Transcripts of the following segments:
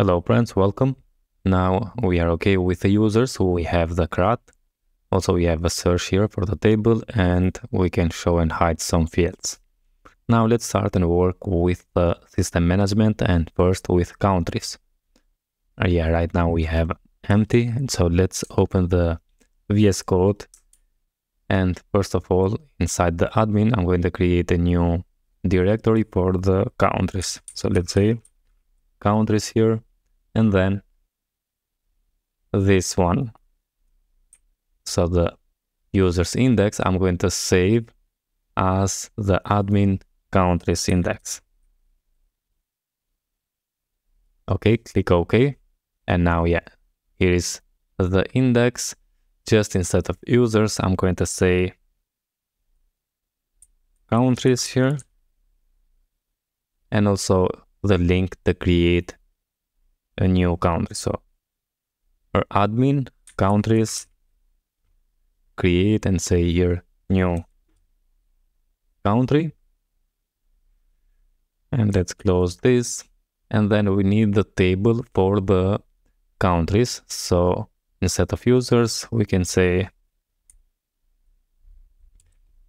Hello friends, welcome. Now we are okay with the users, we have the CRUD. Also we have a search here for the table and we can show and hide some fields. Now let's start and work with the system management and first with countries. Uh, yeah, right now we have empty and so let's open the VS Code and first of all inside the admin I'm going to create a new directory for the countries. So let's say countries here and then this one. So the user's index I'm going to save as the admin countries index. Okay, click OK. And now, yeah, here is the index. Just instead of users, I'm going to say countries here. And also the link to create a new country. So our admin countries create and say here new country. And let's close this. And then we need the table for the countries. So instead of users, we can say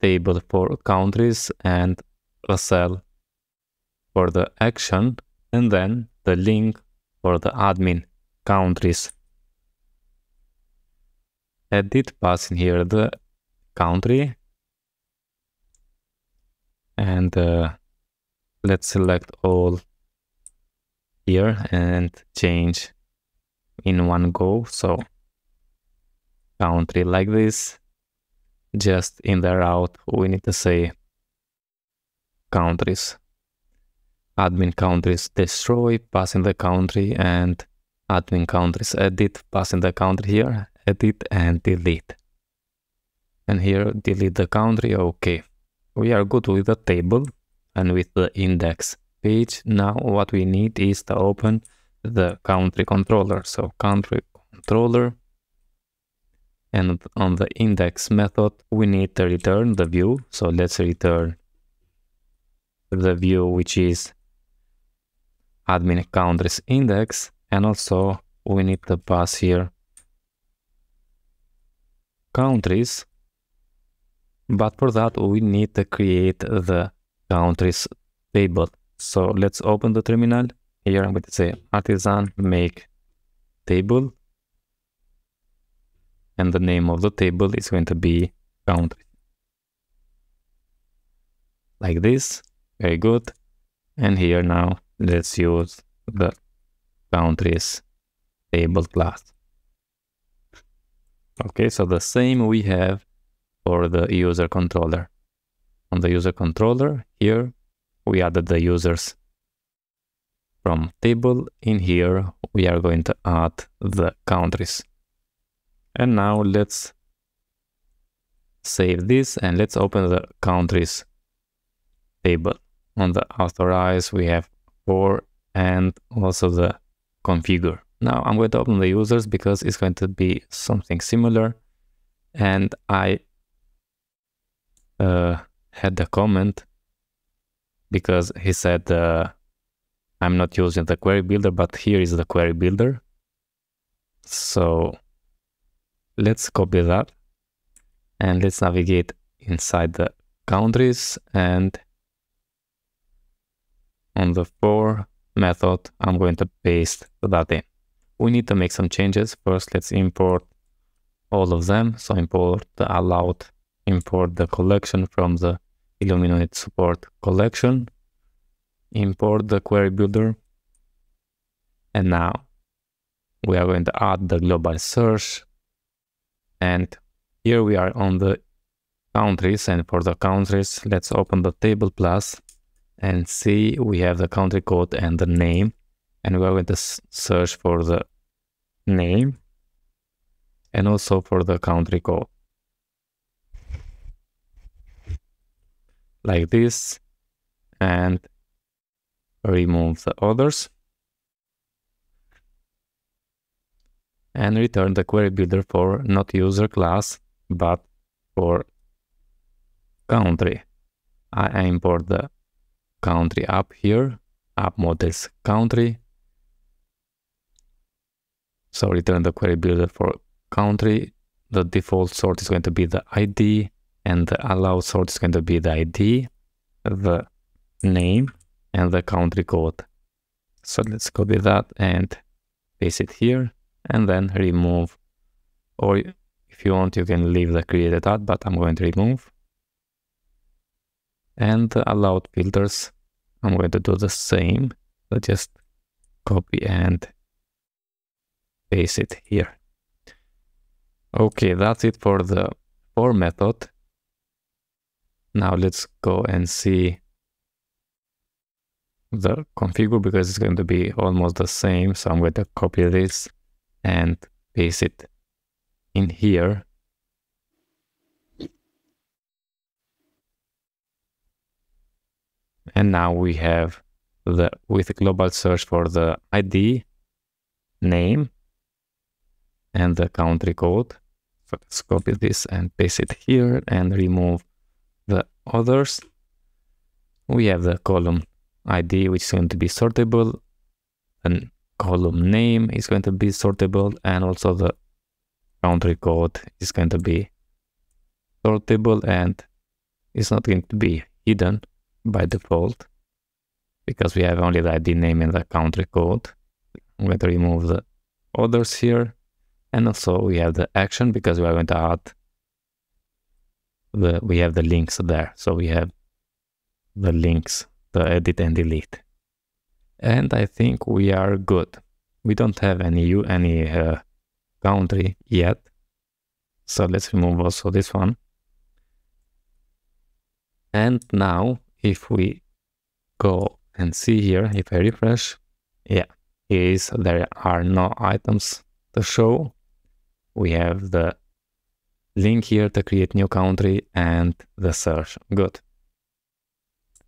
table for countries and a cell for the action and then the link for the admin countries. Edit passing here the country. And uh, let's select all here and change in one go. So country like this. Just in the route we need to say countries admin countries destroy passing the country and admin countries edit passing the country here edit and delete. And here delete the country okay. We are good with the table and with the index page. Now what we need is to open the country controller. So country controller. And on the index method we need to return the view. So let's return the view which is admin countries index and also we need to pass here countries. But for that we need to create the countries table. So let's open the terminal here i'm going to say artisan make table. And the name of the table is going to be country. Like this. Very good. And here now let's use the countries table class. Okay, so the same we have for the user controller. On the user controller, here we added the users from table. In here, we are going to add the countries. And now let's save this and let's open the countries table. On the authorize, we have for and also the configure. Now I'm going to open the users because it's going to be something similar. And I uh, had the comment because he said uh, I'm not using the query builder, but here is the query builder. So let's copy that and let's navigate inside the countries and on the for method, I'm going to paste that in. We need to make some changes. First, let's import all of them. So import the allowed, import the collection from the Illuminate support collection, import the query builder. And now we are going to add the global search. And here we are on the countries. And for the countries, let's open the TablePlus and see we have the country code and the name. And we're going to search for the name and also for the country code. Like this and remove the others. And return the query builder for not user class but for country. I import the country up here, app models country. So return the query builder for country. The default sort is going to be the ID and the allowed sort is going to be the ID, the name and the country code. So let's copy that and paste it here and then remove or if you want you can leave the created at but I'm going to remove and the allowed filters I'm going to do the same so just copy and paste it here okay that's it for the for method now let's go and see the configure because it's going to be almost the same. So I'm going to copy this and paste it in here. And now we have the with global search for the ID, name, and the country code. So let's copy this and paste it here and remove the others. We have the column ID, which is going to be sortable, and column name is going to be sortable, and also the country code is going to be sortable, and it's not going to be hidden by default because we have only the ID name and the country code. I'm going to remove the others here. And also we have the action because we are going to add the, we have the links there. So we have the links the edit and delete. And I think we are good. We don't have any any uh, country yet. So let's remove also this one. And now if we go and see here, if I refresh, yeah, is there are no items to show. We have the link here to create new country and the search. Good.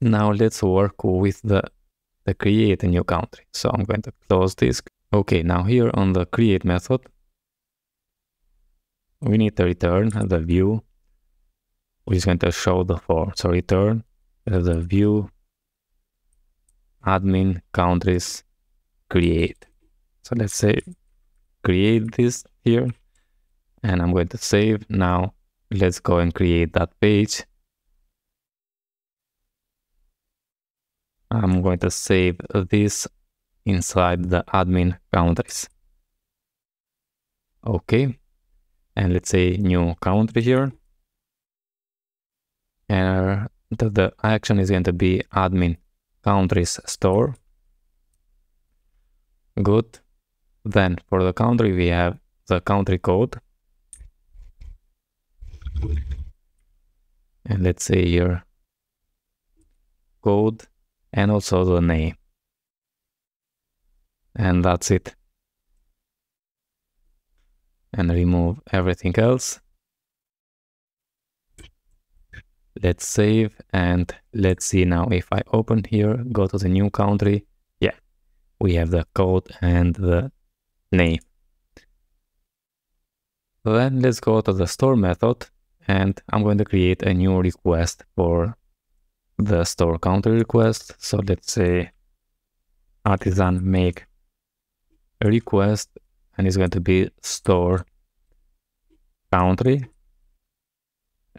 Now let's work with the, the create a new country. So I'm going to close this. Okay, now here on the create method, we need to return the view, which is going to show the form. So return the view admin countries create. So let's say create this here and I'm going to save. Now let's go and create that page I'm going to save this inside the admin countries. Okay, and let's say new country here. And the, the action is going to be admin countries store. Good. Then for the country, we have the country code. And let's say here code and also the name. And that's it. And remove everything else. Let's save and let's see now if I open here, go to the new country. Yeah, we have the code and the name. Then let's go to the store method and I'm going to create a new request for the store country request. So let's say artisan make a request and it's going to be store country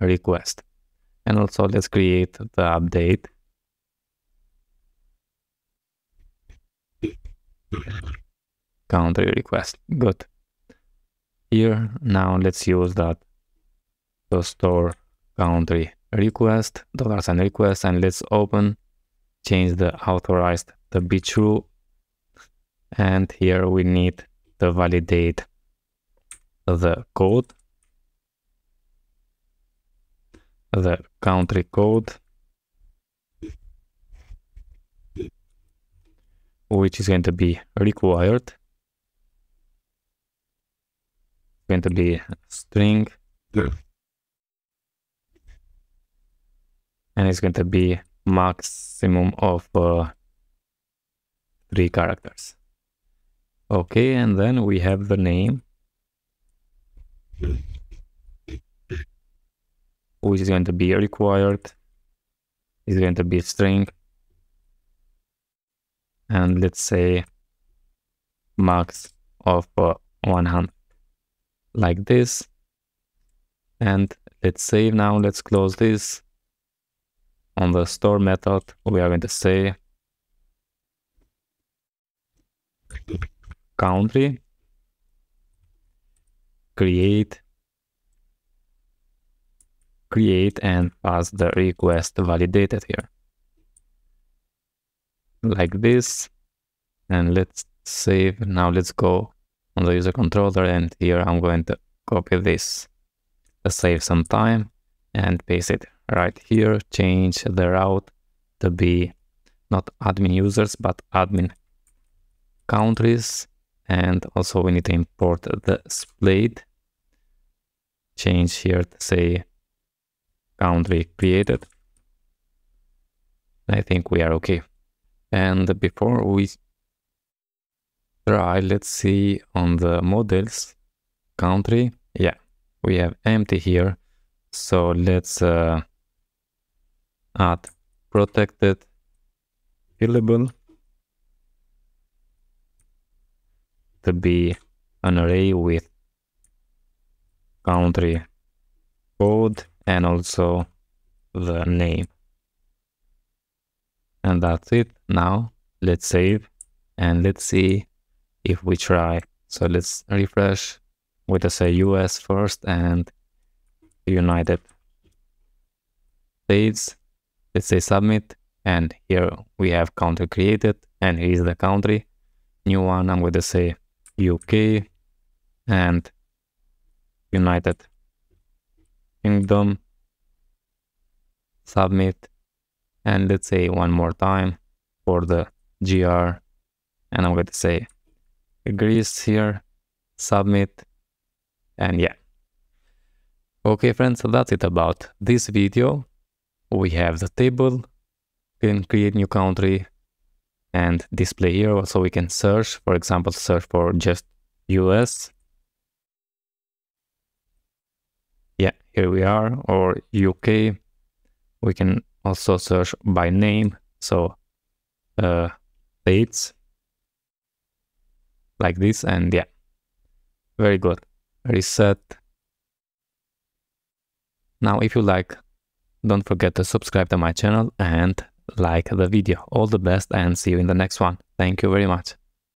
request. And also let's create the update. Country request. Good. Here now let's use that to store country request dollar sign request and let's open change the authorized to be true and here we need to validate the code the country code which is going to be required going to be string yeah. and it's going to be maximum of uh, three characters. Okay, and then we have the name, which is going to be required. Is going to be string, and let's say max of uh, 100 like this. And let's save now let's close this. On the store method we are going to say country. Create create and pass the request validated here. Like this and let's save. Now let's go on the user controller and here I'm going to copy this. Save some time and paste it right here. Change the route to be not admin users but admin countries. And also we need to import the Splade. Change here to say country created. I think we are okay. And before we try let's see on the models. Country yeah we have empty here. So let's uh, add protected fillable to be an array with country code and also the name. And that's it. Now let's save and let's see if we try. So let's refresh with us say US first and United States. Let's say submit. And here we have country created. And here is the country. New one I'm going to say UK and United Kingdom submit and let's say one more time for the gr and i'm going to say Greece here submit and yeah. Okay friends so that's it about this video. We have the table can create new country and display here. So we can search for example search for just us yeah here we are or uk we can also search by name so uh dates like this and yeah. Very good. Reset. Now if you like don't forget to subscribe to my channel and like the video. All the best and see you in the next one. Thank you very much